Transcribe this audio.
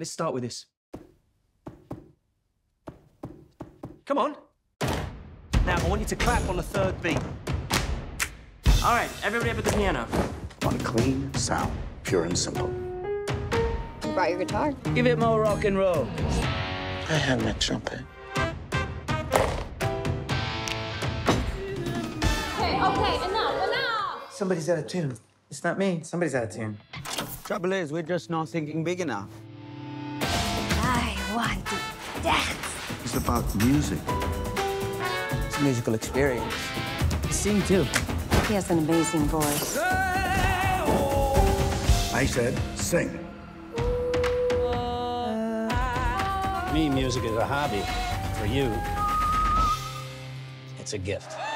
Let's start with this. Come on. Now, I want you to clap on the third beat. All right, everybody up at the piano. One clean sound, pure and simple. You brought your guitar. Give it more rock and roll. I have my trumpet. Okay, okay, enough, enough! Somebody's out of tune. It's not me. Somebody's out of tune. Trouble is, we're just not thinking big enough. About music. It's a musical experience. Sing too. He has an amazing voice. I said sing. Me, music is a hobby. For you, it's a gift.